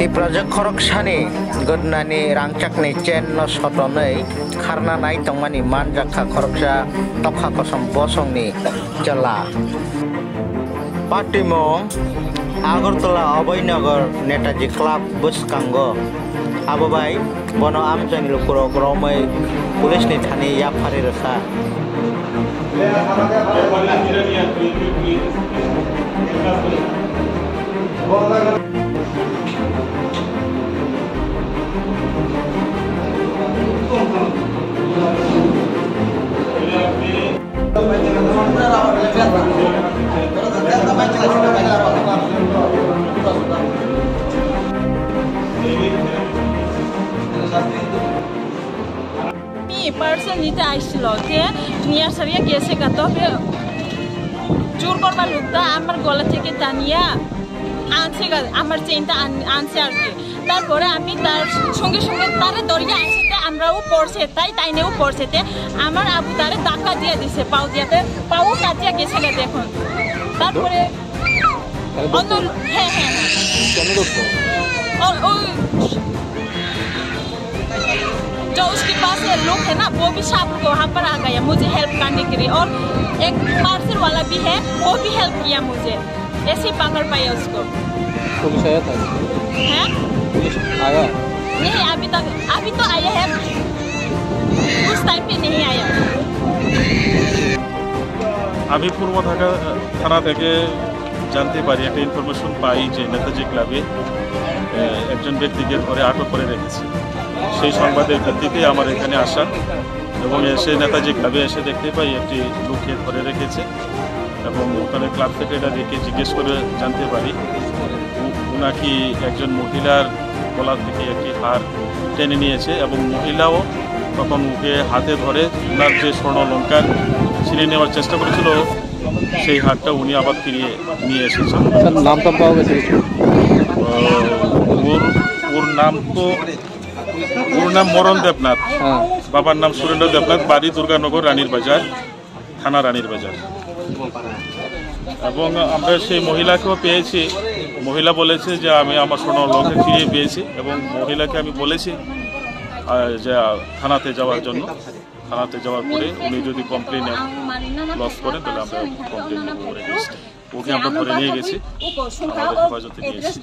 Iprajak khoroksani godnani rangchakni chen no sotonei kharna nai tongmani manjakha khoroksa tokha kosom bosongni jala Patimong Agartala Abhainagar Netaji Club Buskango Ababai Bono Amjang Lukuro Gromai Pulis ni মেয়ে parcel নিতে আসছিল যে নিয়ে আসারিয়া গেছে গা তবে জোর করবার লোকটা আমার গলা থেকে টানিয়া আনছে আমার চেনটা আনছে আর কি তারপরে আমি তার সঙ্গে সঙ্গে তারে দরিয়া আসিতে আমরাও পড়ছে তাই তাইনেও পড়ছে তে আমার আবু তারে ডাকা দিয়ে দিছে পাও দিয়াতে পাও কাটিয়া গেছে গা দেখুন তারপরে অন্য হ্যাঁ হ্যাঁ হ্যাঁ पास है लोग है ना वो भी शाम को वहाँ पर आ गया मुझे हेल्प करने के लिए और एक पार्सल वाला भी है वो भी हेल्प किया मुझे ऐसे ही पकड़ पाया उसको पुलिस आया था है पुलिस आया नहीं अभी तक अभी तो आया है उस टाइम पे नहीं आया আমি পূর্ব ঢাকা থানা থেকে জানতে পারি একটা ইনফরমেশন পাই যে নেতাজি ক্লাবে আহ, একজন ব্যক্তিকে ধরে আটক করে রেখেছে সেই সংবাদের ভিত্তিতে আমার এখানে আসা এবং এসে নেতাজি ক্লাবে এসে দেখতে পাই একটি লোককে ধরে রেখেছে এবং ওখানে ক্লাব সেক্রেটারিকে জিজ্ঞেস করে জানতে পারি। উনাকি একজন মহিলার গলা থেকে একটি হার টেনে নিয়েছে এবং মহিলাও তখন ওকে হাতে ধরে ওনার যে স্বর্ণ অলঙ্কার ছিনে নেওয়ার চেষ্টা করেছিল সেই হারটা উনি আবার ফিরিয়ে নিয়ে এসেছেন। নাম পাওয়া গেছে ওর ওর নাম তো ওর নাম মরণ দেবনাথ। বাবার নাম সুরেন্দ্র দেবনাথ, বাড়ি দুর্গানগর, রানীর বাজার, থানা রানীর বাজার। এবং আমরা সেই মহিলাকেও পেয়েছি। মহিলা বলেছে যে আমি আমার সোনা লোকে ফিরিয়ে পেয়েছি এবং মহিলাকে আমি বলেছি যে থানাতে যাওয়ার জন্য। থানাতে যাওয়ার পরে উনি যদি কমপ্লেন লস করেন, তাহলে আমরা কমপ্লেন ওকে আমরা ধরে নিয়ে গেছি। আমাদের হেফাজতে নিয়ে এসেছি।